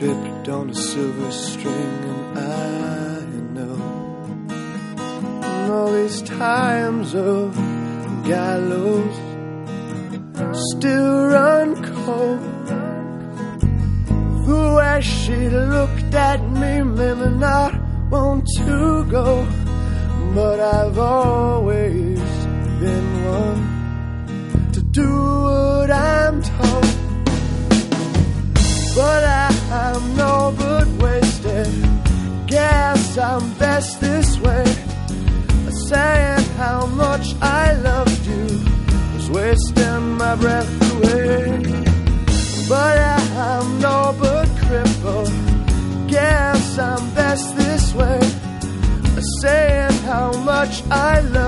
tripped on a silver string, and I know. All these times of gallows still run cold. The way she looked at me made me not want to go, but I've always been one to do what I'm told. But wasted. Guess I'm best this way. Saying how much I loved you was wasting my breath away. But I'm no but crippled. Guess I'm best this way. Saying how much I loved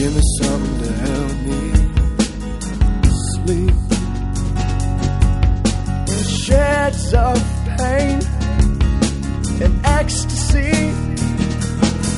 Give me something to help me sleep. Shades of pain and ecstasy.